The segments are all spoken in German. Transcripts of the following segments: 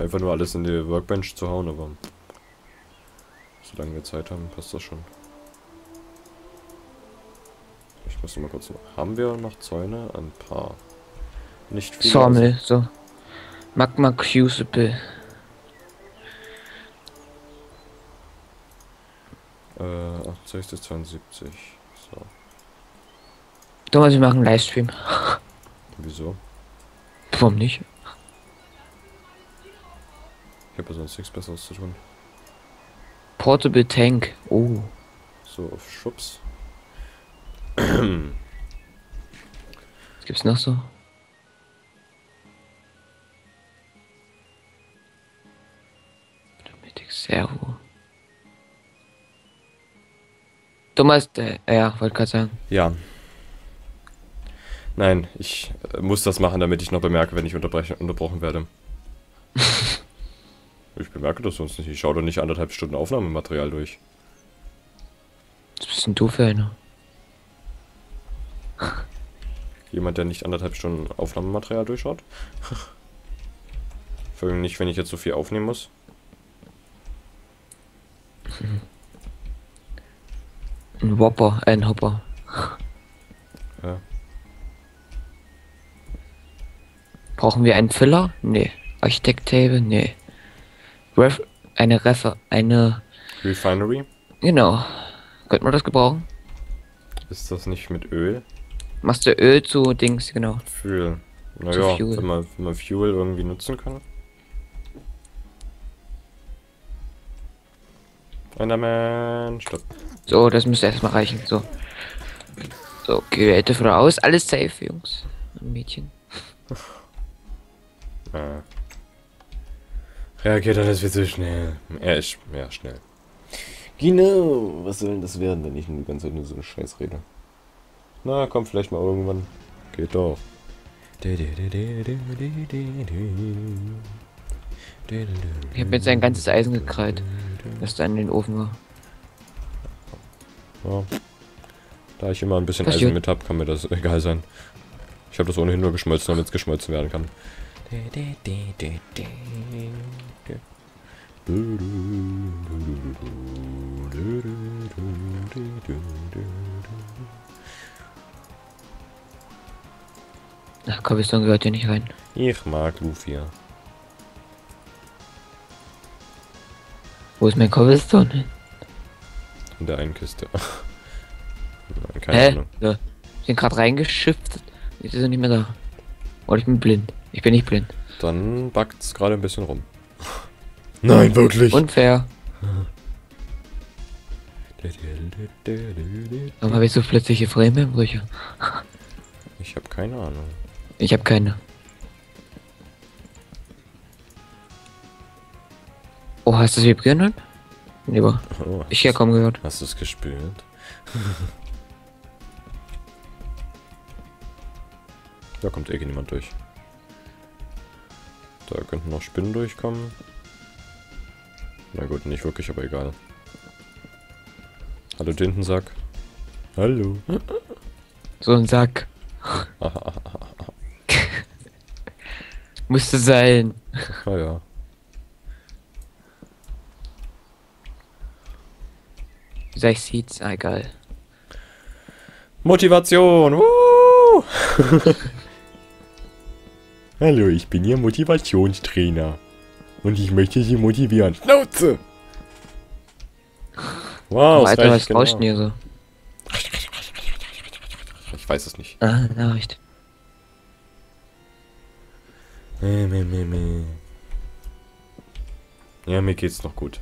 einfach nur alles in die Workbench zu hauen, aber solange wir Zeit haben, passt das schon. Ich muss mal kurz noch. Haben wir noch Zäune? Ein paar. Nicht viele. Sawmill, so. Magma Crucible. Äh, 68 72. So. Thomas, wir machen einen Livestream. Wieso? Warum nicht? Ich habe sonst nichts Besseres zu tun. Portable Tank. Oh. So, auf Schubs. Was gibt's noch so? Dometic Servo. Thomas, der, ja, wollte gerade sagen. Ja. Nein, ich äh, muss das machen, damit ich noch bemerke, wenn ich unterbreche, unterbrochen werde. ich bemerke das sonst nicht. Ich schaue doch nicht anderthalb Stunden Aufnahmematerial durch. Was bist denn du für einer? Jemand, der nicht anderthalb Stunden Aufnahmematerial durchschaut. Vor allem nicht, wenn ich jetzt so viel aufnehmen muss. Ein Whopper, äh, ein Hopper. Ja. Brauchen wir einen Filler? Nee. Architect Table? Nee. Ref eine Refer eine Refinery. genau. Könnte man das gebrauchen? Ist das nicht mit Öl? Machst du Öl zu Dings, genau. Fuel. Naja, Fuel. wenn man, wenn man Fuel irgendwie nutzen kann. Enderman, stopp. So, das müsste erstmal reichen. So. So, Geräte voraus. Alles safe, Jungs. Und Mädchen. Ah. Ja, geht alles viel zu schnell. Er ist ja schnell. Genau, was soll denn das werden, wenn ich nur die ganze Zeit nur so eine Scheiß rede? Na, komm, vielleicht mal irgendwann. Geht doch. Ich habe jetzt ein ganzes Eisen gekrallt, das da in den Ofen war. Ja. Da ich immer ein bisschen Passiert. Eisen mit hab, kann mir das egal sein. Ich habe das ohnehin nur geschmolzen, damit es geschmolzen werden kann. Ach, Cobblestone gehört hier nicht rein. Ich mag Luffy. Wo ist mein Cobblestone hin? In der einen Kiste. Keine Hä? Ahnung. Ja. Ich bin gerade reingeschifft. Jetzt ist er nicht mehr da. Oder ich bin blind. Ich bin nicht blind. Dann backt's gerade ein bisschen rum. Nein, wirklich. Unfair. Warum habe ich so plötzliche Framebrüche? Ich habe keine Ahnung. Ich habe keine. Oh, hast du das vibrieren hören? Lieber. Oh, Ich ja kaum gehört. Hast du es gespürt? da kommt eh niemand durch. Da könnten noch Spinnen durchkommen. Na gut, nicht wirklich, aber egal. Hallo Tintensack. Hallo. So ein Sack. Müsste sein. Ah ja. Wie ich Seeds? Ah, egal. Motivation! Hallo, ich bin Ihr Motivationstrainer. Und ich möchte Sie motivieren. Schnauze! Wow, es Alter, reicht was rauscht denn genau. hier so? Ich weiß es nicht. Ah, Nachricht. Meh, meh, meh, meh. Ja, mir geht's noch gut.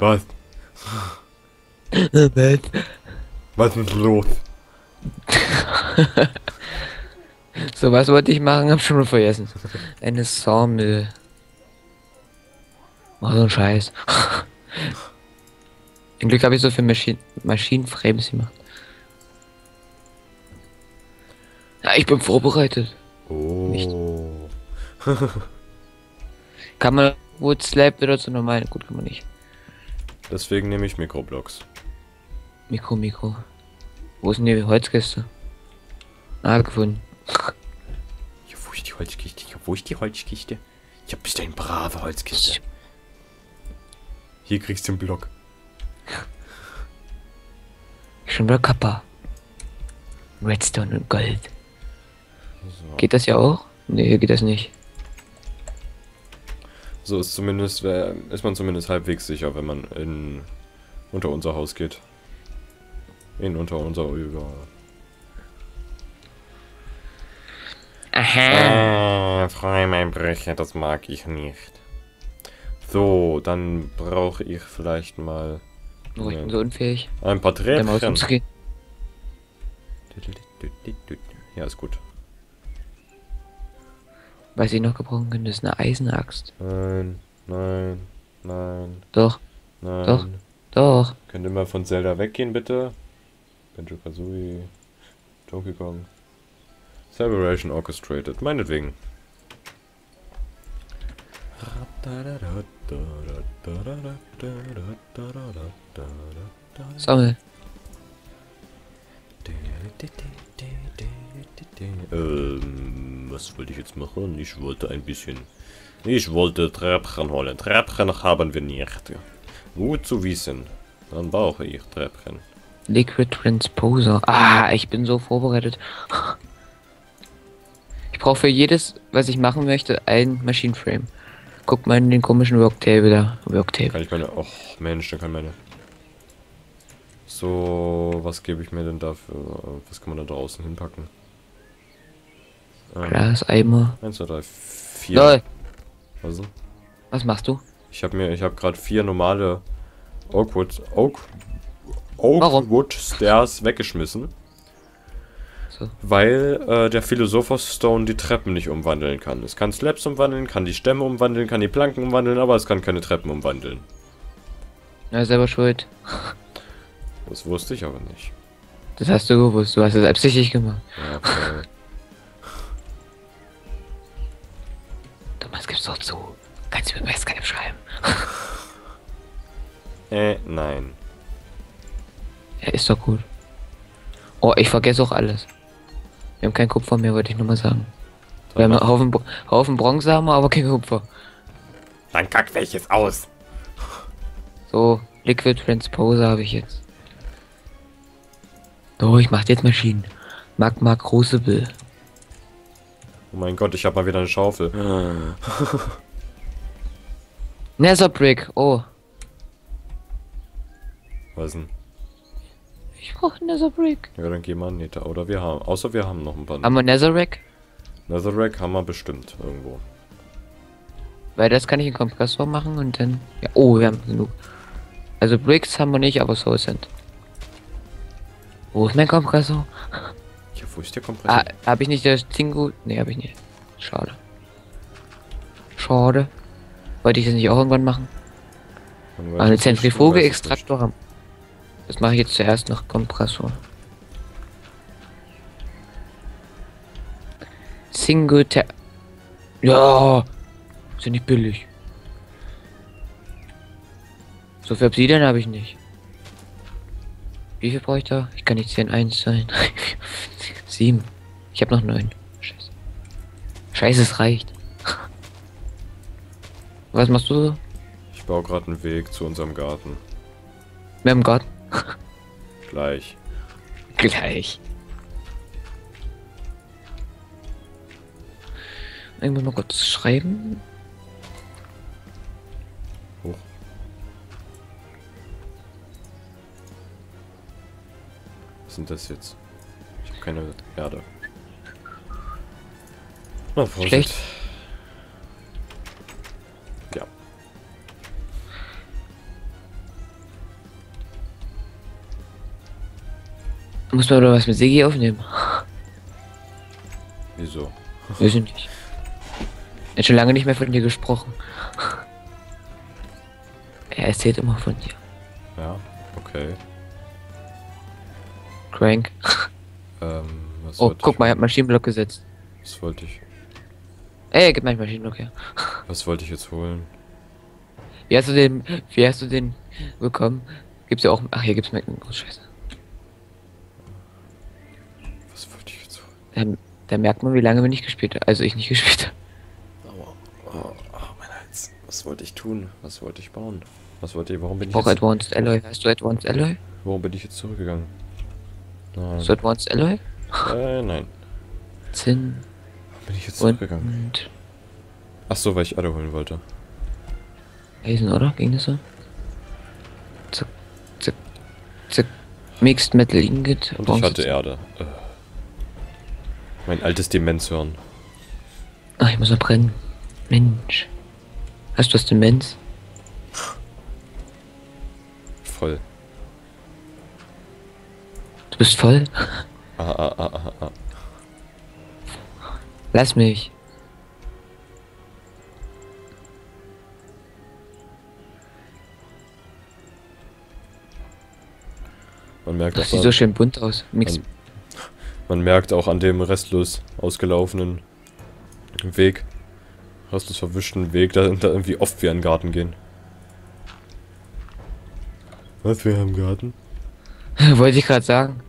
Was? Was ist los? so, was wollte ich machen? Hab schon mal vergessen. Eine Sawmill. Mach so ein Scheiß. Zum Glück habe ich so für Maschinen Maschinenframes gemacht. Ja, ich bin vorbereitet. Oh. Kann man Wood Slab wieder zu normal? Gut, kann man nicht. Deswegen nehme ich Mikroblocks. Mikro, Mikro. Wo denn die Holzkiste? Ah, gefunden. Wo ist die Holzkiste? Ja, wo ist die Holzkiste? Ja, bist du eine brave Holzkiste. Hier kriegst du einen Block. Schon wieder Kappa. Redstone und Gold. So. Geht das ja auch? Nee, hier geht das nicht. So ist zumindest, wär, ist man zumindest halbwegs sicher, wenn man in unter unser Haus geht. In unter unser über. Aha. Ah, Freimeibrecher, das mag ich nicht. So, dann brauche ich vielleicht mal Oh, ich bin so unfähig, ein paar umzugehen. Ja, ist gut. Was ich noch gebrauchen könnte, ist eine Eisenaxt. Nein, nein, nein, Doch, nein. Doch. doch. Könnt ihr mal von Zelda weggehen, bitte? Banjo Kazooie, Donkey Kong. Celebration Orchestrated, meinetwegen. Sammel. Ähm, was wollte ich jetzt machen? Ich wollte ein bisschen. Ich wollte Treppchen holen. Treppchen haben wir nicht. Gut zu wissen. Dann brauche ich Treppchen. Liquid Transposer. Ah, ich bin so vorbereitet. Ich brauche für jedes, was ich machen möchte, ein Machine Frame. Guck mal in den komischen Worktable da. Worktable. Kann ich meine. Och, Mensch, da kann meine. So, was gebe ich mir denn dafür? Was kann man da draußen hinpacken? Ähm, Glas, Eimer. 1, 2, 3, 4. Lol, Also, was machst du? ich habe mir, ich habe gerade vier normale Oakwood, Oak? Oakwood Stairs weggeschmissen, Weil äh, der Philosopher's Stone die Treppen nicht umwandeln kann. Es kann Slabs umwandeln, kann die Stämme umwandeln, kann die Planken umwandeln, aber es kann keine Treppen umwandeln. Na, selber schuld. Das wusste ich aber nicht. Das hast du gewusst. Du hast es absichtlich gemacht. Ja, okay. Thomas, gib's doch zu. Kannst du mir bei Skype schreiben? äh, nein. Ja, ist doch gut. Oh, ich vergesse auch alles. Wir haben kein Kupfer mehr, wollte ich nur mal sagen. Wir haben einen Haufen, Haufen Bronze, haben wir, aber kein Kupfer. dann kack welches aus. So, Liquid Transposer habe ich jetzt. So, ich mach jetzt Maschinen. Magma Crucible. Oh mein Gott, ich habe mal wieder eine Schaufel. Nether Brick. Oh, Was denn? Ich brauche Nether Brick. Ja, dann gehen wir an Nether. Oder wir haben. Außer wir haben noch ein paar. Haben wir Netherrack? Netherrack haben wir bestimmt irgendwo. Weil das kann ich in Kompressor machen und dann. Ja, oh, wir haben genug. Also Bricks haben wir nicht, aber Soul Sand. Wo ist mein Kompressor? Ja, wo ist der Kompressor? Ah, habe ich nicht das Tingo? Ne, habe ich nicht. Schade. Schade. Wollte ich das nicht auch irgendwann machen? Eine es nicht, man Zentrifuge weiß es Extraktor haben. Das mache ich jetzt zuerst nach Kompressor. Single Ta Ja, ist ja nicht billig. So viel Obsidian habe ich nicht. Wie viel brauche ich da? Ich kann nicht 10 1 sein. 7. Ich habe noch 9. Scheiße. Scheiße, es reicht. Was machst du so? Ich baue gerade einen Weg zu unserem Garten. Wir haben Garten. Gleich. Gleich. Irgendwo mal kurz schreiben. Hoch. Was sind das jetzt? Ich habe keine Erde. Na, Vorsicht. Schlecht. Muss man oder was mit Sigi aufnehmen? Wieso? Weiß ich nicht. Er hat schon lange nicht mehr von dir gesprochen. Er erzählt immer von dir. Ja, okay. Crank. Ähm, was Oh, guck ich, mal, er hat Maschinenblock gesetzt. Was wollte ich? Ey, gib mal einen Maschinenblock her. Was wollte ich jetzt holen? Wie hast du den, wie hast du den bekommen? Gibt's ja auch, ach, hier gibt's Mac, oh, scheiße. Ich? Ähm, Da merkt man, wie lange wir nicht gespielt haben. Also ich nicht gespielt habe. Aua. Oh, oh, mein Hals. Was wollte ich tun? Was wollte ich bauen? Was wollte ich? Warum bin ich Auch jetzt, Advanced Alloy. Hast du Advanced Alloy? Warum bin ich jetzt zurückgegangen? Nein. Hast du Advanced Alloy? Äh, nein. Zinn Warum bin ich jetzt und zurückgegangen? Ach so, weil ich Erde holen wollte. Eisen, oder? Ging das so? Zack, zack, zack. Mixed Metal Ingot. Und ich hatte Erde. Äh. Mein altes Demenzhirn. Ach, ich muss noch brennen. Mensch. Hast du das Demenz? Voll. Du bist voll? Ah, ah, ah, ah, ah. Lass mich. Man merkt, Das sieht so schön bunt aus. Mix. an, man merkt auch an dem restlos ausgelaufenen Weg, restlos verwischten Weg, da, da irgendwie oft wir in den Garten gehen. Was wir im Garten? Wollte ich gerade sagen.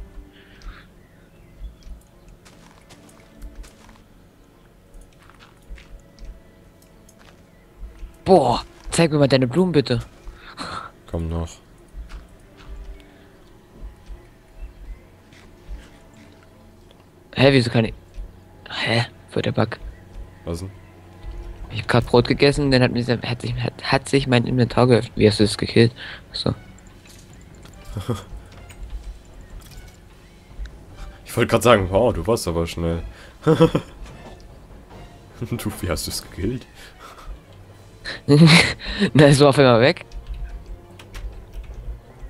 Boah, zeig mir mal deine Blumen bitte. Komm noch. Hä, wieso kann ich... Hä? Für der Bug. Was denn? Ich hab grad Brot gegessen, dann hat, mir, hat, sich, hat, hat sich mein Inventar geöffnet. Wie hast du das gekillt? Achso. Ich wollte gerade sagen, wow, du warst aber schnell. du, wie hast du es gekillt? Na, ist so auf einmal weg.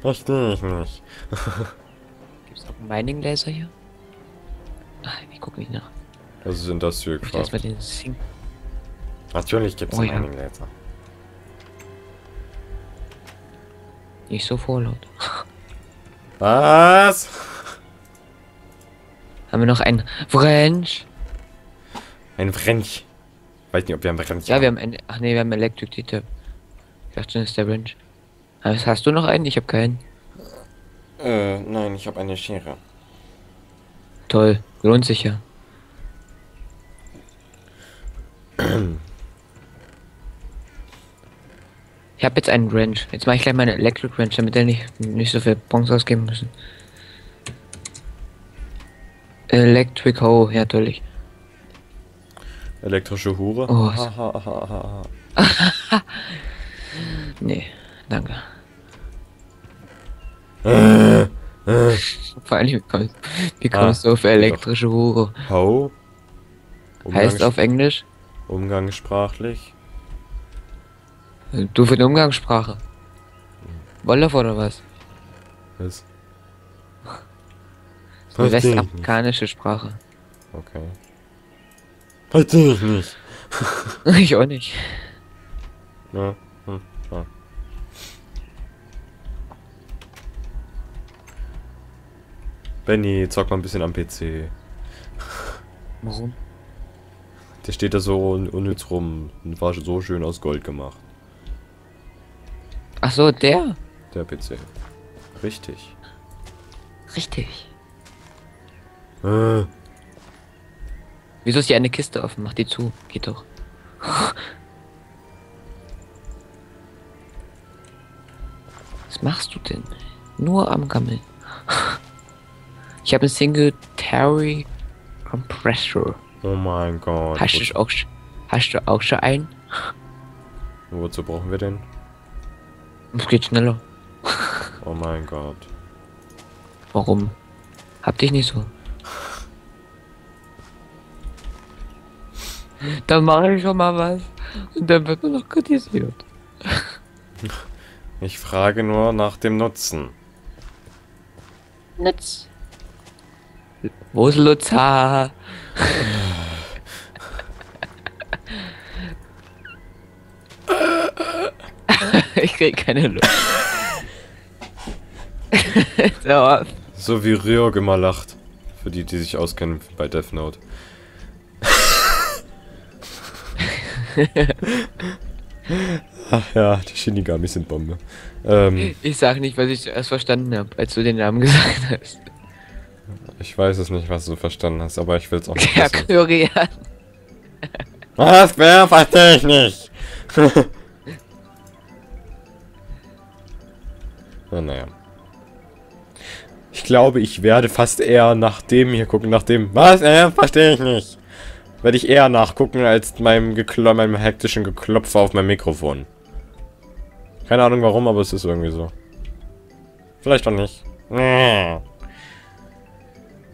Verstehe ich nicht. Gibt's auch einen Mining Laser hier? Ich guck nicht nach. Das ist Industrial Ich muss erstmal den Sing. Natürlich gibt es Oh einen ja. Laser. Nicht so vorlaut. Was? Haben wir noch einen Wrench? Ein Wrench. Weiß nicht, ob wir einen Wrench Ja, wir haben einen. Ach nee, wir haben Electric Detail. Ich dachte schon, das ist der Wrench. Aber hast du noch einen? Ich habe keinen. Äh, nein, ich habe eine Schere. Toll, lohnt sich ja. Ich habe jetzt einen Wrench. Jetzt mache ich gleich meine Electric Wrench, damit wir nicht, nicht so viel Bronze ausgeben müssen. Electric Hoe, ja, natürlich. Elektrische Hure. Oh, Ha, ha, ha, ha, Nee, danke. Äh, äh. Vor allem, wie kommst, wie Ah, kommst du auf elektrische Hure? How? Heißt auf Englisch? Umgangssprachlich. Du für eine Umgangssprache. Wolof oder was? Was? Eine westafrikanische Sprache. Okay. Verstehe ich nicht. ich auch nicht. Ja. Benny, zock mal ein bisschen am PC. Warum? Der steht da so un unnütz rum und war so schön aus Gold gemacht. Ach so, der? Der PC. Richtig. Richtig. Äh, Wieso ist hier eine Kiste offen? Mach die zu. Geht doch. Was machst du denn? Nur am Gammeln. Ich habe einen Single Terry Compressor. oh mein Gott. Hast du auch, hast du auch schon einen? Wo, wozu brauchen wir den? Es geht schneller. Oh mein Gott. Warum? Hab dich nicht so. Dann mache ich schon mal was. Und dann wird man noch kritisiert. Ich frage nur nach dem Nutzen. Netz. Wo ist Lutzer? ich krieg keine Luft. so, So wie Ryog immer lacht. Für die, die sich auskennen bei Death Note. Ach ja, die Shinigami sind Bombe. Ähm, ich sag nicht, was ich zuerst verstanden habe, als du den Namen gesagt hast. Ich weiß es nicht, was du verstanden hast, aber ich will es auch nicht Ja. Korean. Was? Wer? Verstehe ich nicht. Na, naja. Ich glaube, ich werde fast eher nach dem hier gucken, nach dem. Was? Äh, verstehe ich nicht. Werde ich eher nachgucken als meinem, meinem hektischen Geklopfer auf meinem Mikrofon. Keine Ahnung warum, aber es ist irgendwie so. Vielleicht auch nicht.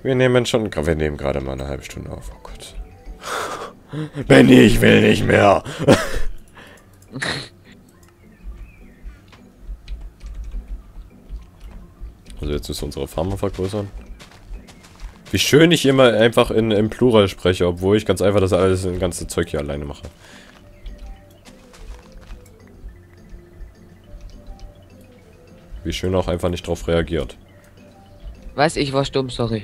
Wir nehmen schon. Wir nehmen gerade mal eine halbe Stunde auf. Oh Gott. Benny, ich will nicht mehr. also jetzt müssen wir unsere Farmer vergrößern. Wie schön ich immer einfach in, im Plural spreche, obwohl ich ganz einfach das alles, das ganze Zeug hier alleine mache. Wie schön auch einfach nicht drauf reagiert. Was? Ich war stumm, sorry.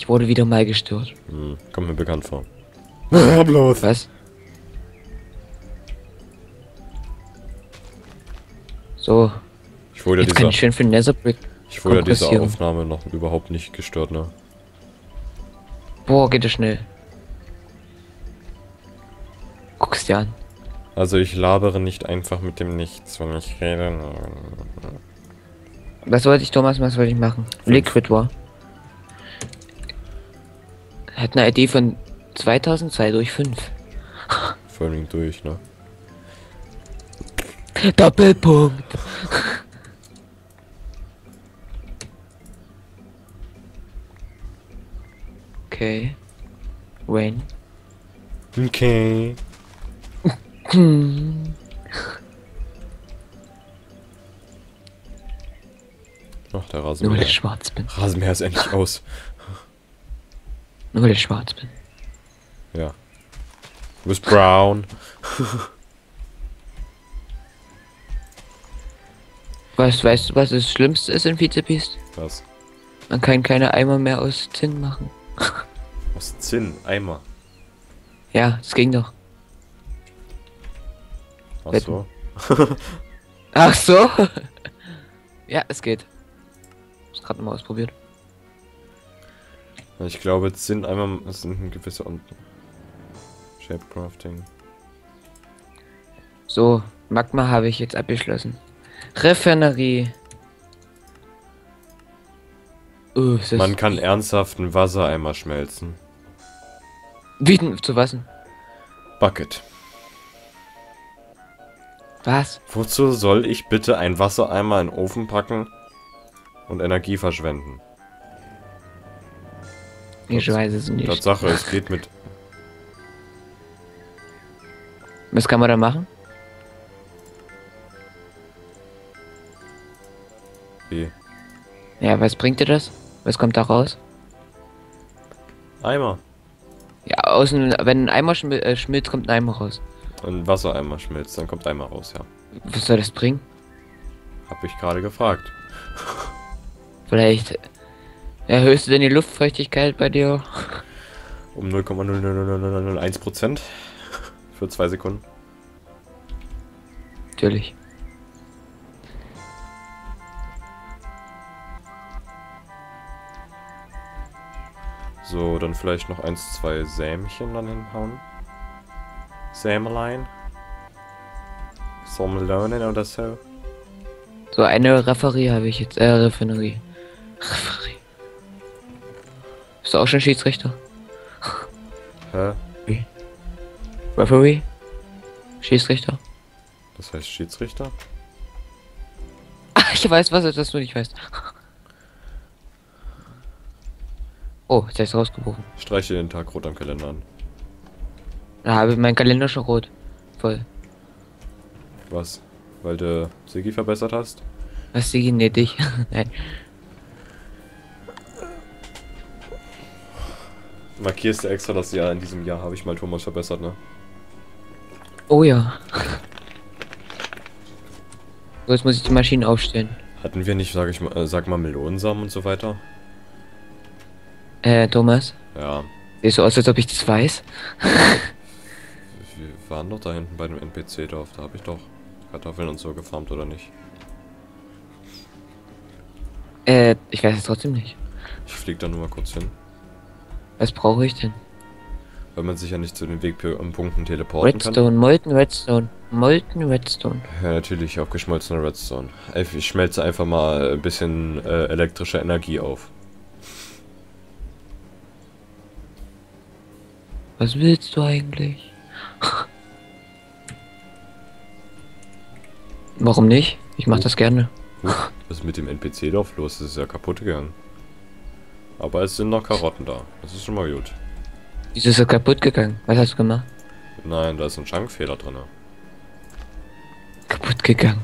Ich wurde wieder mal gestört. Hm, kommt mir bekannt vor. Bloß. Was? So, Ich wurde jetzt kann dieser, ich schön für Netherbrick. ich wurde dieser. Aufnahme noch überhaupt nicht gestört, ne? Boah, geht das schnell. Guck's dir an. Also ich labere nicht einfach mit dem Nichts, wenn ich rede. Was wollte ich, Thomas? Was wollte ich machen? Liquid war. Hat eine ID von 2002 durch 5. Vor allem durch, ne? Doppelpunkt. Okay. Rain. Okay. Hm. Ach, der Nur Rasenmäher. ich schwarz bin. Rasenmäher ist endlich aus. Nur weil ich schwarz bin. Ja. Du bist brown. Weißt, weißt du, was das Schlimmste ist in Vizebeast? Was? Man kann keine Eimer mehr aus Zinn machen. Aus Zinn, Eimer. Ja, das ging doch. Ach so. Ach so. ja, es geht. Ich gerade mal ausprobiert. Ich glaube, Zinn, Eimer ist ein gewisser Un Shape Crafting. So, Magma habe ich jetzt abgeschlossen. Refinerie. Uh, ist das Man kann ernsthaft einen Wassereimer schmelzen. Wie denn zu was? Bucket. Was? Wozu soll ich bitte einen Wassereimer in den Ofen packen und Energie verschwenden? Ich weiß es nicht. Tatsache, es geht mit. Was kann man da machen? Wie? Ja, was bringt dir das? Was kommt da raus? Eimer. Ja, außen, wenn ein Eimer äh, schmilzt, kommt ein Eimer raus. Ein Wassereimer schmilzt, dann kommt Eimer raus, ja. Was soll das bringen? Hab ich gerade gefragt. Vielleicht erhöhst du denn die Luftfeuchtigkeit bei dir? Um 0,00001% für zwei Sekunden. Natürlich. So, dann vielleicht noch eins, zwei Sämchen dann hinhauen. Sämelein. Sommelonen oder so. So, eine Referie habe ich jetzt. Äh, Refinerie. Bist du auch schon Schiedsrichter? Hä? Referee? Schiedsrichter? Das heißt Schiedsrichter? Ach, ich weiß was, das du nicht weißt. Oh, jetzt ist rausgebrochen. Streiche den Tag rot am Kalender an. Da habe ich meinen Kalender schon rot. Voll. Was? Weil du Sigi verbessert hast? Was die nee, dich. Nein. Markierst du extra das Jahr, in diesem Jahr habe ich mal Thomas verbessert, ne? Oh ja. So, jetzt muss ich die Maschinen aufstellen. Hatten wir nicht, sag ich mal, äh, sag mal, Melonensamen und so weiter? Äh, Thomas? Ja. Siehst du aus, als ob ich das weiß? Wir waren doch da hinten bei dem NPC-Dorf, da habe ich doch Kartoffeln und so gefarmt, oder nicht? Äh, ich weiß es trotzdem nicht. Ich flieg da nur mal kurz hin. Was brauche ich denn? Weil man sich ja nicht zu den Wegpunkten teleporten kann. Redstone, Molten Redstone. Molten Redstone. Ja, natürlich auf geschmolzener Redstone. Ich schmelze einfach mal ein bisschen äh, elektrische Energie auf. Was willst du eigentlich? Warum nicht? Ich mach das gerne. Was ist mit dem NPC-Dorf los? Das ist ja kaputt gegangen. Aber es sind noch Karotten da. Das ist schon mal gut. Wieso ist er kaputt gegangen? Was hast du gemacht? Nein, da ist ein Schankfehler drin. Kaputt gegangen.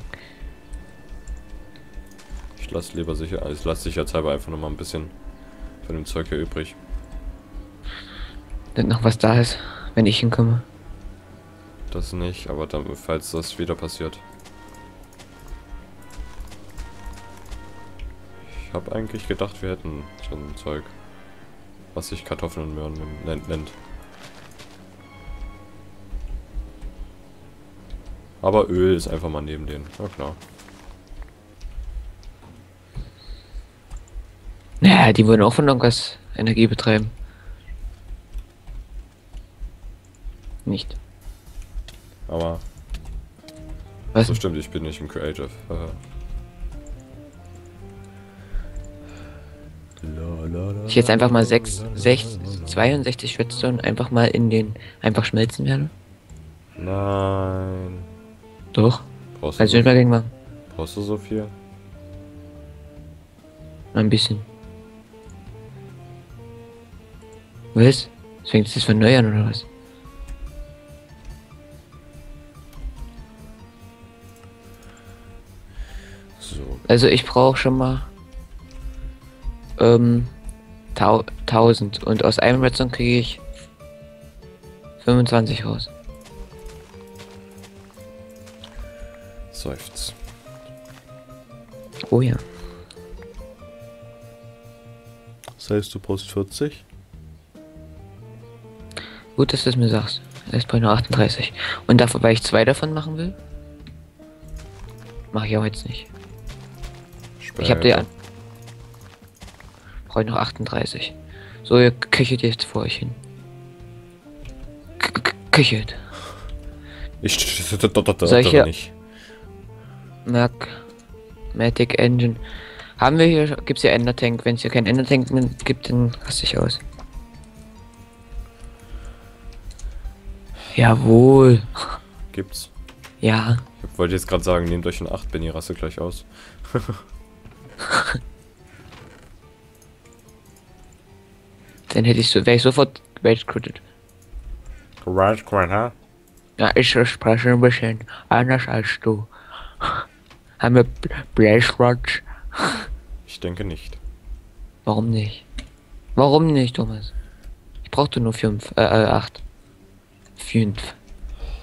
Ich lasse lieber sicher, ich lasse sicherheitshalber einfach noch mal ein bisschen von dem Zeug hier übrig. Wenn noch was da ist, wenn ich hinkomme. Das nicht, aber dann, falls das wieder passiert. Habe eigentlich gedacht, wir hätten schon Zeug, was sich Kartoffeln und Möhren nennt. nennt. Aber Öl ist einfach mal neben denen. Na klar. Naja, die wollen auch von irgendwas Energie betreiben. Nicht. Aber. Was? So stimmt, ich bin nicht im Creative. Ich jetzt einfach mal 6, 6, 62 Redstone einfach mal in den einfach schmelzen werde? Nein. Doch. Brauchst du, Also so, nicht mal gegen machen. brauchst du so viel? Ein bisschen. Was? Fängt das von neu an oder was? So. Also ich brauche schon mal ähm, tau 1000 und aus einem Redstone kriege ich 25 raus. Seufz. Oh ja. Das heißt, du brauchst 40? Gut, dass du es mir sagst. Brauche ich nur 38. Und dafür, weil ich zwei davon machen will, mache ich auch jetzt nicht. Ich habe dir ich noch 38. So, ihr köchelt jetzt vor euch hin. Köchelt. Ich Solche- nicht. Merk. Matic Engine. Haben wir hier, gibt's hier Ender Tank. Wenn es hier kein Ender Tank gibt, dann raste ich aus. Jawohl. Gibt's. Ja. Ich wollte jetzt gerade sagen, nehmt euch in 8, Benny raste gleich aus. Dann hätte ich so, wäre ich sofort rage quitted. Right, right, huh? Ja, ich spreche ein bisschen anders als du. Haben wir Rods? Ich denke nicht. Warum nicht? Warum nicht, Thomas? Ich brauchte nur fünf, äh, äh, acht. Fünf.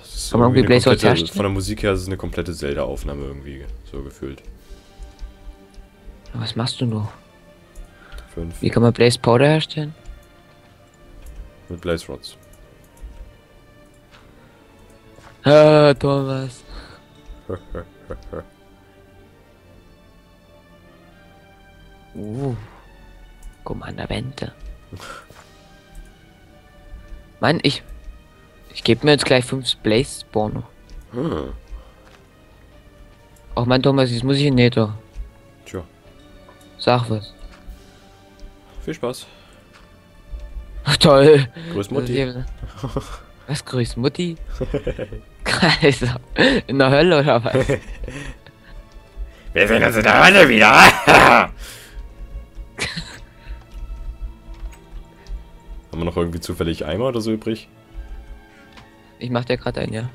Das ist Kann man irgendwie Blaze herstellen? Von der Musik her ist es eine komplette Zelda-Aufnahme irgendwie, so gefühlt. Was machst du noch? 5 Wie kann man Blaze Powder herstellen? Mit Blaze Rods. Ah, Thomas. Uh. Kommandamente. Mann, ich. Ich gebe mir jetzt gleich fünf Blaze Spawner. hm. Ach man, Thomas, jetzt muss ich in Nether. Tja, Sag was. viel Spaß. Ach, toll. Grüß Mutti. Was grüß Mutti? also, in der Hölle oder was? Wir sehen uns in der Hölle wieder. Haben wir noch irgendwie zufällig Eimer oder so übrig? Ich mach dir gerade einen, ja.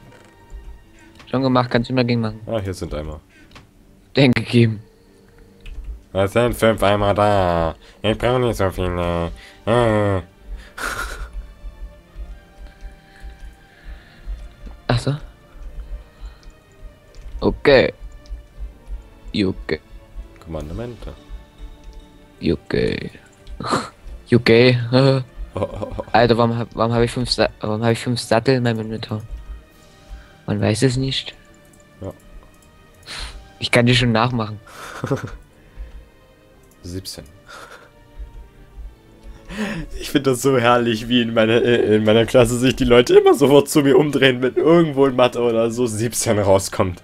Schon gemacht, kannst du mal gegen machen. Ah, hier sind Eimer. Denke gegeben. Es sind fünf Eimer da. Ich brauche nicht so viele. Äh. Ach so. Okay. UK. Kommandamente. UK. UK. Alter, warum, hab- warum habe ich fünf Sa warum habe ich fünf Sattel in meinem Inventar? Man weiß es nicht. Ja. Ich kann die schon nachmachen. 17. Ich finde das so herrlich, wie in meiner, äh, in meiner Klasse sich die Leute immer sofort zu mir umdrehen, wenn irgendwo in Mathe oder so 17 rauskommt.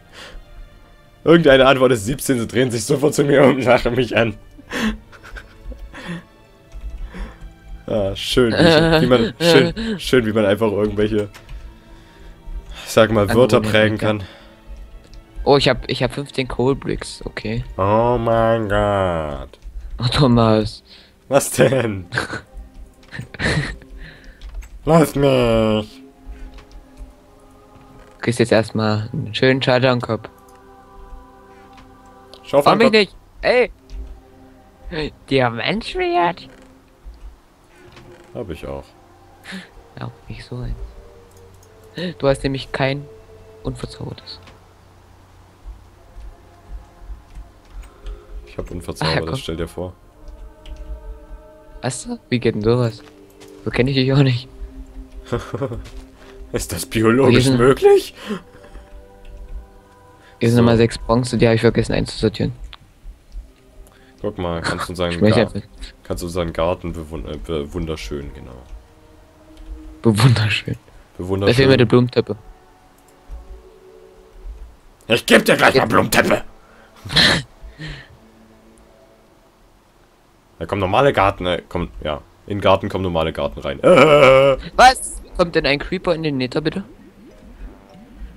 Irgendeine Antwort ist 17, sie drehen sich sofort zu mir um und lachen mich an. Ah, schön, wie, wie man, schön, schön, wie man einfach irgendwelche, ich sag mal, Wörter prägen kann. Oh, ich hab, ich hab 15 Coal Bricks, okay. Oh mein Gott. Oh, Thomas. Was denn? Lass mich. Du kriegst jetzt erstmal einen schönen Schalter am Kopf. Schau von mich nicht? Ey! Diamantschwert? Hab ich auch. Ja, nicht so ein. Du hast nämlich kein unverzaubertes. Ich hab Ah, ja, unverzaubertes, stell dir vor. Du? Wie geht denn sowas? So kenne ich dich auch nicht. Ist das biologisch Riesen- möglich? Hier sind So. nochmal sechs Bronze, die habe ich vergessen einzusortieren. Guck mal, kannst du unseren, Schmeiß Gar kannst du unseren Garten bewund äh, bewunderschön, genau. Wunderschön. Da fehlen mir Bewunderschön. Blumentöpfe. Ich geb dir gleich mal Blumenteppe. Da kommen normale Garten, äh, kommt, ja. In den Garten kommen normale Garten rein. Äh, Was? Kommt denn ein Creeper in den Nether, bitte?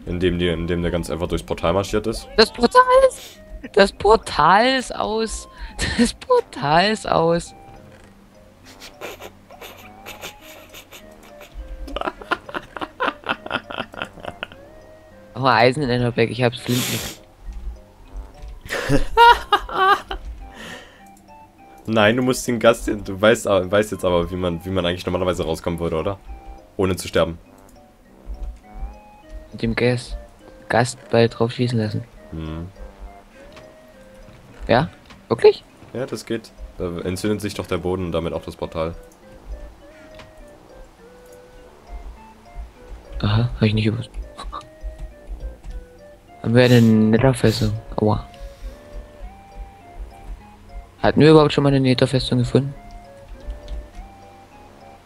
indem, die, indem der ganz einfach durchs Portal marschiert ist. Das Portal ist... Das Portal ist aus. Das Portal ist aus. Oh, Eisen in Bag. Ich hab's flintlich. Nein, du musst den Gast, du weißt, aber- weißt jetzt aber, wie man, wie man eigentlich normalerweise rauskommen würde, oder? Ohne zu sterben. Mit dem Gas. Gastball drauf schießen lassen. Hm. Ja? Wirklich? Ja, das geht. Da entzündet sich doch der Boden und damit auch das Portal. Aha, hab ich nicht gewusst. Haben wir eine Netherfestung? Aua. Hatten wir überhaupt schon mal eine Netherfestung gefunden?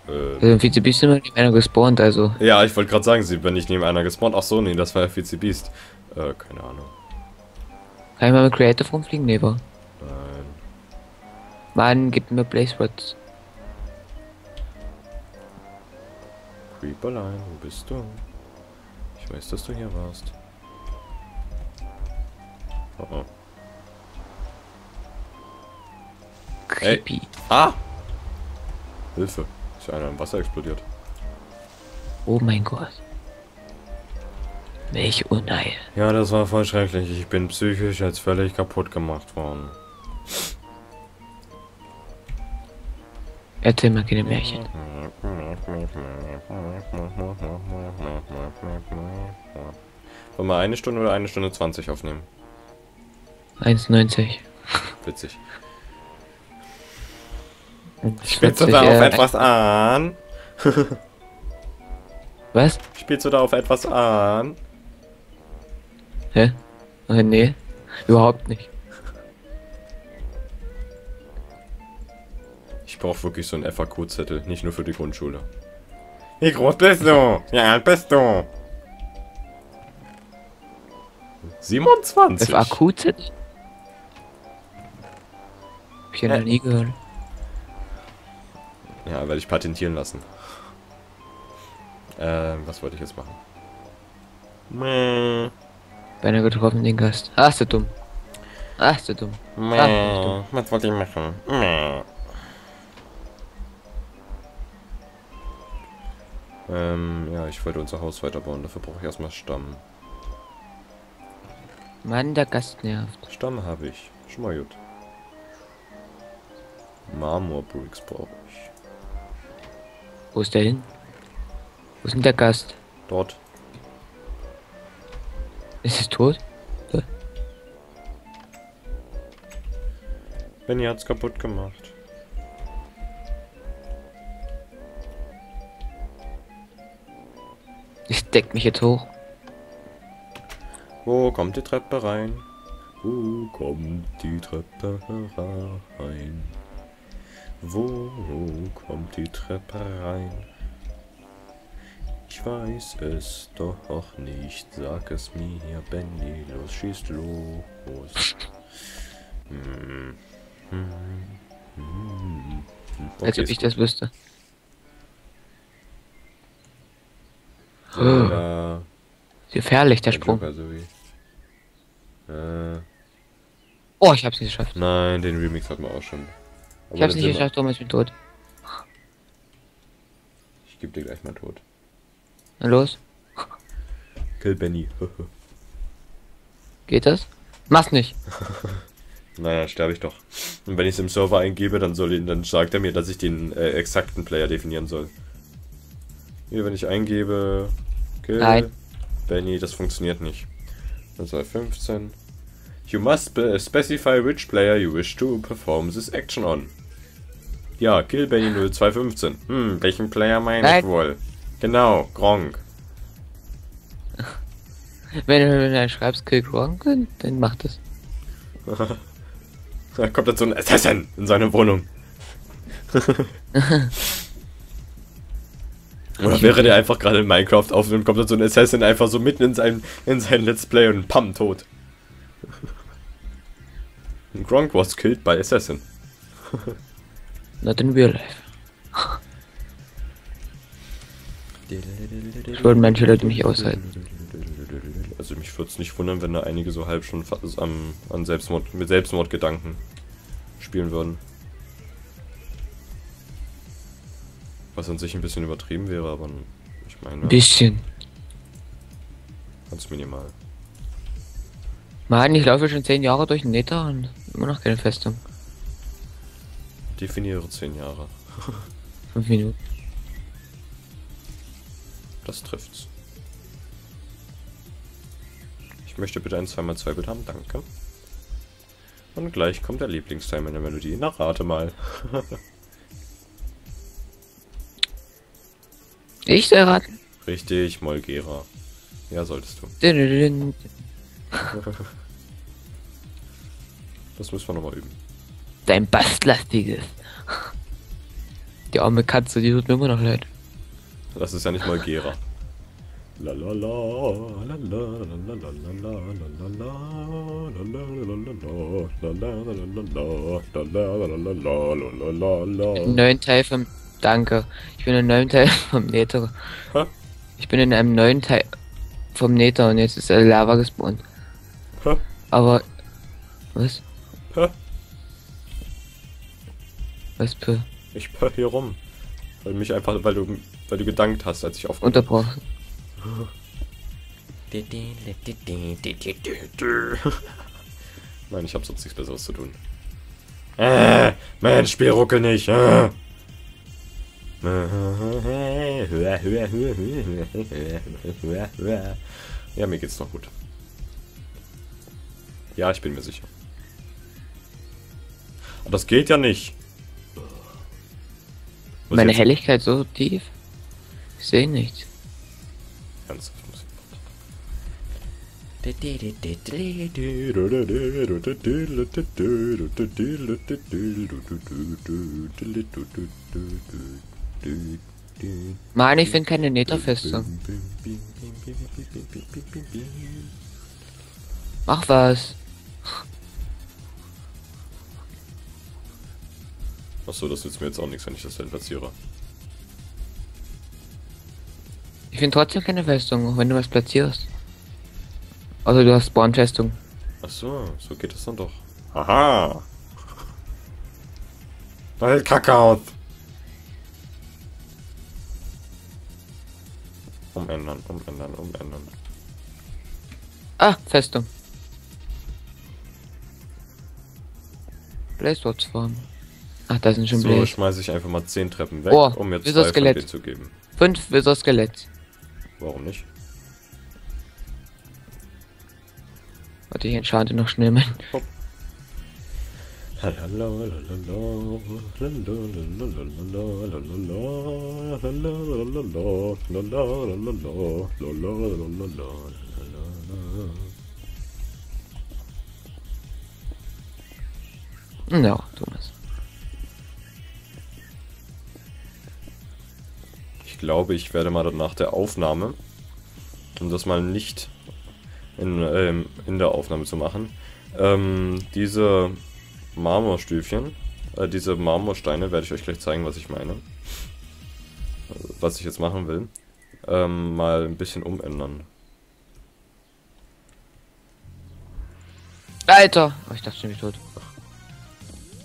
Äh, Also im VCB sind wir neben einer gespawnt, also. ja, ich wollte gerade sagen, sie bin nicht neben einer gespawnt. Ach so, nee, das war ja VC Beast. Äh, keine Ahnung. Kann ich mal mit Creative rumfliegen? Nee, war. Nein. Mann, gib mir Blaze Rods. Creeperline, wo bist du? Ich weiß, dass du hier warst. Oh oh. Ey. Creepy. Ah! Hilfe. Ist ja einer im Wasser explodiert. Oh mein Gott. Welch Unheil. Ja, das war voll schrecklich. Ich bin psychisch jetzt völlig kaputt gemacht worden. Erzähl mal keine Märchen. Wollen wir eine Stunde oder eine Stunde 20 aufnehmen? 1,90. Witzig. Ich Spielst du da auf etwas an? Was? Spielst du da auf etwas an? Hä? Äh, nee. Überhaupt nicht. Ich brauche wirklich so einen FAQ-Zettel, nicht nur für die Grundschule. Wie groß bist du? Wie alt bist du? 27. FAQ-Z? Hab ich ja noch nie gehört. Ja, werde ich patentieren lassen. Ähm, was wollte ich jetzt machen? Mäh, Beinahe getroffen, den Gast. Ach, der dumm. Ach, der dumm. mäh, was wollte ich machen? Mäh. Ähm, ja, ich wollte unser Haus weiterbauen, dafür brauche ich erstmal Stamm. Mann, der Gast nervt. Stamm habe ich. Schon mal gut. Marmorbricks brauche ich. Wo ist der hin? Wo ist denn der Gast? Dort. Ist er tot? Benny hat's kaputt gemacht. Ich deck mich jetzt hoch. Wo kommt die Treppe rein? Wo kommt die Treppe herein? Wo kommt die Treppe rein? Ich weiß es doch nicht. Sag es mir, Benny. Los, schießt los. Hm. Hm. Hm. Als ob ich das wüsste. Oder Gefährlich, der Sprung. Joker sowie. Äh, Oh, ich hab's nicht geschafft. nein, den Remix hatten wir auch schon. Ich hab's nicht geschafft, Thomas, ich bin tot. Ich geb dir gleich mal tot. Na los, Kill Benny. geht das? Mach's nicht. naja, sterbe ich doch. Und wenn ich es im Server eingebe, dann soll ihn, dann sagt er mir, dass ich den äh, exakten Player definieren soll. Hier, wenn ich eingebe, Kill Nein. Benny, das funktioniert nicht. Dann soll 15. You must spe specify which player you wish to perform this action on. Ja, Kill Benny 0215. Hm, welchen Player meine ich Nein. wohl? Genau, Gronk. Wenn du wenn du schreibst Kill Gronk, dann- mach das. Da kommt jetzt so ein Assassin in seine Wohnung. Oder wäre der einfach gerade in Minecraft auf und kommt dann so ein Assassin einfach so mitten in sein, in sein Let's Play und pam, tot. Gronk was killed by Assassin. Not in real life. Ich würden manche Leute mich aushalten. Also mich würde es nicht wundern, wenn da einige so halb schon am, an Selbstmord, mit Selbstmordgedanken spielen würden. Was an sich ein bisschen übertrieben wäre, aber ich meine, Bisschen. ganz minimal. Mann, ich laufe schon 10 Jahre durch den Nether und immer noch keine Festung. Definiere 10 Jahre. 5 Minuten. Das trifft's. Ich möchte bitte ein 2x2 Bild haben, danke. Und gleich kommt der Lieblingsteil meiner Melodie. Na, rate mal. Ich soll raten. Richtig, Molgera. Ja, solltest du. Das müssen wir nochmal üben. Dein bastlastiges. Die arme Katze, die tut mir immer noch leid. Das ist ja nicht mal Gera. Im neuen Teil vom Danke. Ich bin im neuen Teil vom Nether. Ich bin in einem neuen Teil vom Nether und jetzt ist Lava gespawnt. Aber was? Was für Ich pör hier rum. Weil mich einfach, weil du, weil du gedankt hast, als ich aufgehört unterbrochen? Nein, ich hab sonst nichts Besseres zu tun. Äh, mein Spiel ruckel nicht. Äh. Ja, mir geht's noch gut. Ja, ich bin mir sicher. Aber das geht ja nicht. Meine? Helligkeit so tief? Ich sehe nichts. Ernsthaft Musik. Mann, ich finde keine Netherfestung. Mach was. Achso, das nützt mir jetzt auch nichts, wenn ich das dann platziere. Ich finde trotzdem keine Festung, auch wenn du was platzierst. Also du hast Spawnfestung. Achso, so geht es dann doch. Aha! Da hält Kacke aus! Umändern, umändern, umändern. Ah, Festung. Blaze fahren. Ach, da sind schon So schmeiße ich einfach mal 10 Treppen weg, Oh, um mir zwei von Skelett? denen zu geben. Fünf Wither Skelett. Warum nicht? Warte, ich entschade noch schnell mein. Ja, Thomas. Glaube, ich werde mal nach der Aufnahme, um das mal nicht in, ähm, in der Aufnahme zu machen, ähm, diese Marmorstüfchen, äh, diese Marmorsteine, werde ich euch gleich zeigen, was ich meine. Was ich jetzt machen will. Ähm, mal ein bisschen umändern. Alter! Oh, ich dachte ich tot.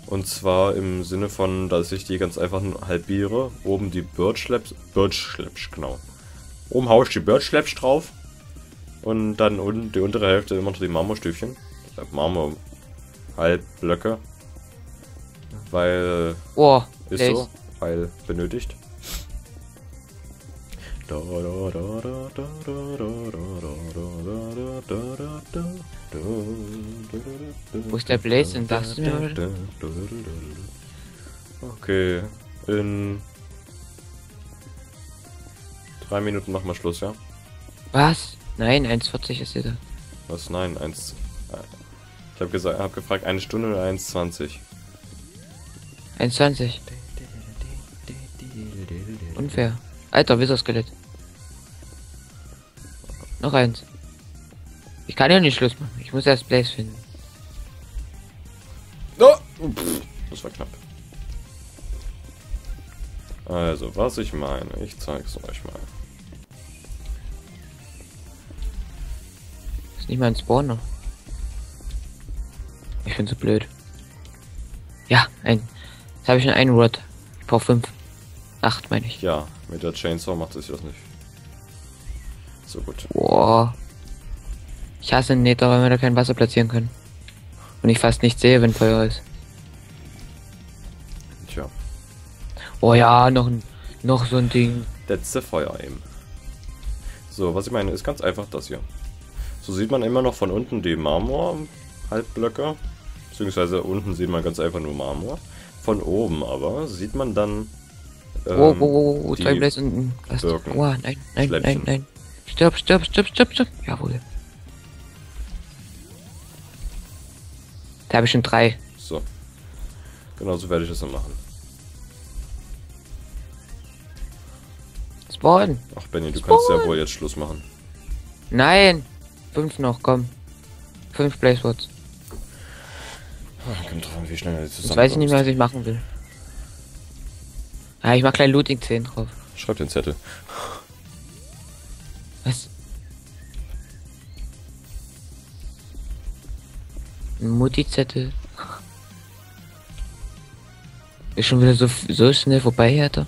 Und zwar im Sinne von, dass ich die ganz einfach halbiere. Oben die Birch-Schlepsch, Birch-Schlepsch, genau. Oben haue ich die Birch-Schlepsch drauf. Und dann unten die untere Hälfte immer noch die Marmorstüfchen. Äh, Marmor-Halbblöcke. Weil... Oh, ist Lace. so, weil benötigt. Wo ist der Blaze denn? Sagst du mir mal? Okay, in drei Minuten machen wir Schluss, ja? Was? Nein, 1,40 ist hier da. Was? Nein, eins. Ich habe gesagt, habe gefragt, eine Stunde oder 1,20. 1,20. Unfair. Alter, Wieso-Skelett. Noch eins. Ich kann ja nicht Schluss machen. Ich muss erst Blaze finden. Oh! Pff, das war knapp. Also, was ich meine, ich zeig's euch mal. Ist nicht mal ein Spawner. Ich bin so blöd. Ja, ein. Jetzt habe ich schon einen Rod. Ich brauche fünf. Acht meine ich. Ja, mit der Chainsaw macht es das nicht. So gut. Boah. Ich hasse den Nether, weil wir da kein Wasser platzieren können. Und ich fast nicht sehe, wenn Feuer ist. Tja, Oh ja, noch ein. Noch so ein Ding. the fire aim. So, was ich meine, ist ganz einfach das hier. So sieht man immer noch von unten die Marmor-Halbblöcke. Beziehungsweise unten sieht man ganz einfach nur Marmor. Von oben aber sieht man dann. Oh, ähm, oh, oh, oh, die zwei Blaze. Birken. Oh, nein, nein, nein, Schläppchen. nein. Stirb, stirb, stirb, stirb, stirb. Jawohl. Da habe ich schon drei. So. Genau so werde ich das dann machen. Spawn. Ach Benny, du kannst ja Spawn. wohl jetzt Schluss machen. Nein. Fünf noch, komm. Fünf Blaze Words. Ah, Kommt drauf an, wie schnell du Jetzt weiß ich nicht mehr, was ich machen will. Ah, ich mach gleich Looting 10 drauf. Schreib den Zettel. Was? Mutti-Zettel. Ist schon wieder so, so schnell vorbei, Alter.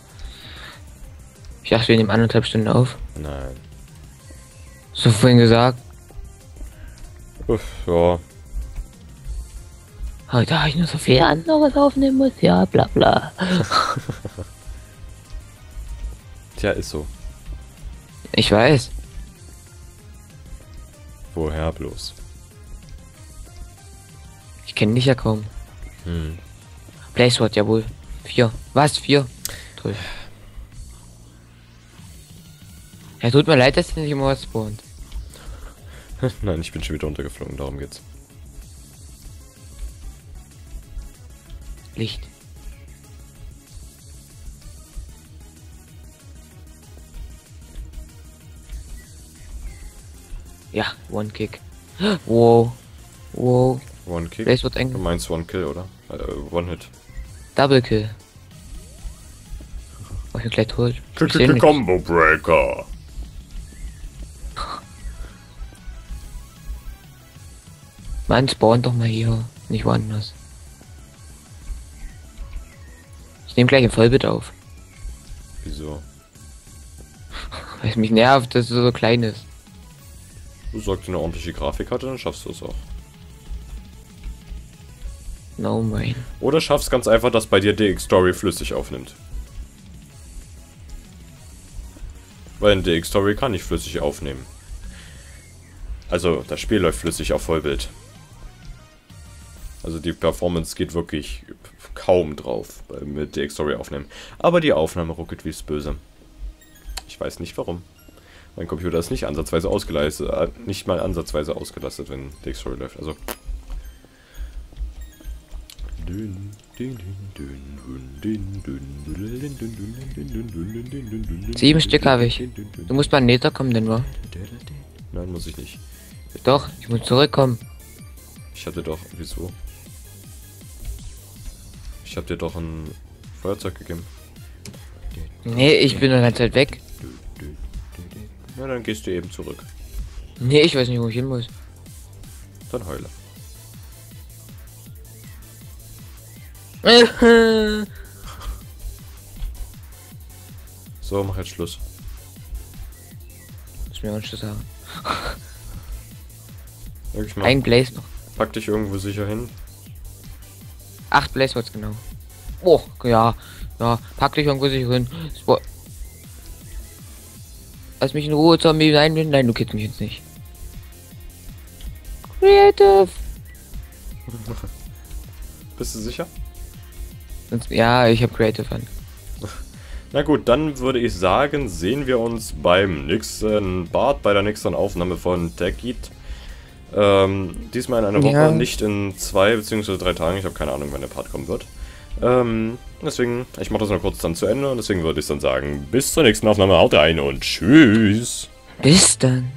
Ich dachte, wir nehmen anderthalb Stunden auf. Nein. So vorhin gesagt. Uff, ja. Heute habe ich nur so viel anderes aufnehmen muss. Ja, bla bla. Tja, ist so. Ich weiß. Woher bloß? Ich kenne dich ja kaum. Hm. Placeword, jawohl. Vier. Was? Vier? Toll. Ja, tut mir leid, dass ihr nicht immer was spawnt. Nein, ich bin schon wieder untergeflogen, darum geht's. Licht. Ja, One Kick. Wow. Wow. One Kick? Du eng. meinst One Kill, oder? Äh, One Hit. Double Kill. Oh, ich bin gleich tot. Combo Breaker. Mann, spawn doch mal hier. Nicht woanders. Ich nehme gleich ein Vollbit auf. Wieso? Weil es mich nervt, dass es so klein ist. Du sagst, eine ordentliche Grafikkarte, dann schaffst du es auch. No man. Oder schaffst ganz einfach, dass bei dir DX Story flüssig aufnimmt. Weil ein DX Story kann nicht flüssig aufnehmen. Also, das Spiel läuft flüssig auf Vollbild. Also die Performance geht wirklich kaum drauf mit DX Story aufnehmen. Aber die Aufnahme ruckelt wie's böse. Ich weiß nicht warum. Mein Computer ist nicht ansatzweise ausgelastet, äh, nicht mal ansatzweise ausgelastet, wenn DX Story läuft. Also. Sieben Stück habe ich. Du musst mal näher kommen, denn wa? Nein, muss ich nicht. Doch, ich muss zurückkommen. Ich hatte doch. Wieso? Ich hab dir doch ein Feuerzeug gegeben. Nee, ich bin die ganze Zeit weg. Na, dann gehst du eben zurück. Nee, ich weiß nicht, wo ich hin muss. Dann heule. So, mach jetzt Schluss. Muss mir auch schon sagen. Wirklich mal. Ein Blaze noch. Pack dich irgendwo sicher hin. Acht Blaze genau. Oh, ja. Ja, pack dich irgendwo sicher hin. Spo Lass mich in Ruhe, Zombie. Nein, nein, du killst mich jetzt nicht. Creative. Bist du sicher? Ja, ich habe Creative an. Na gut, dann würde ich sagen, sehen wir uns beim nächsten Bart, bei der nächsten Aufnahme von TechGeet. Ähm, diesmal in einer Woche, Ja. nicht in zwei bzw. drei Tagen. Ich habe keine Ahnung, wann der Part kommen wird. Ähm, deswegen, ich mache das noch kurz dann zu Ende und deswegen würde ich dann sagen, bis zur nächsten Aufnahme, haut rein und tschüss. Bis dann.